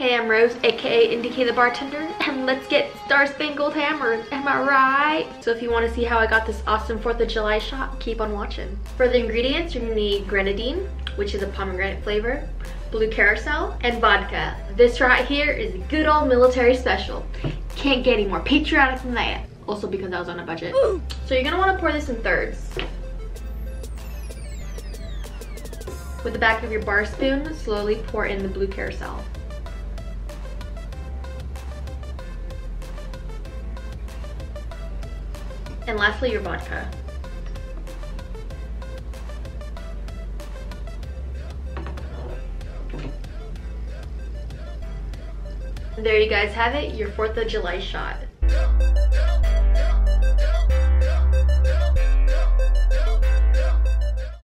Rose, aka Indy K the Bartender, and let's get Star Spangled Hammered, am I right? So if you want to see how I got this awesome 4th of July shot, keep on watching. For the ingredients, you're gonna need grenadine, which is a pomegranate flavor, Blue Curacao, and vodka. This right here is a good old military special. Can't get any more patriotic than that. Also because I was on a budget. So you're gonna wanna pour this in thirds. With the back of your bar spoon, slowly pour in the Blue Curacao. And lastly, your vodka. There you guys have it, your 4th of July shot.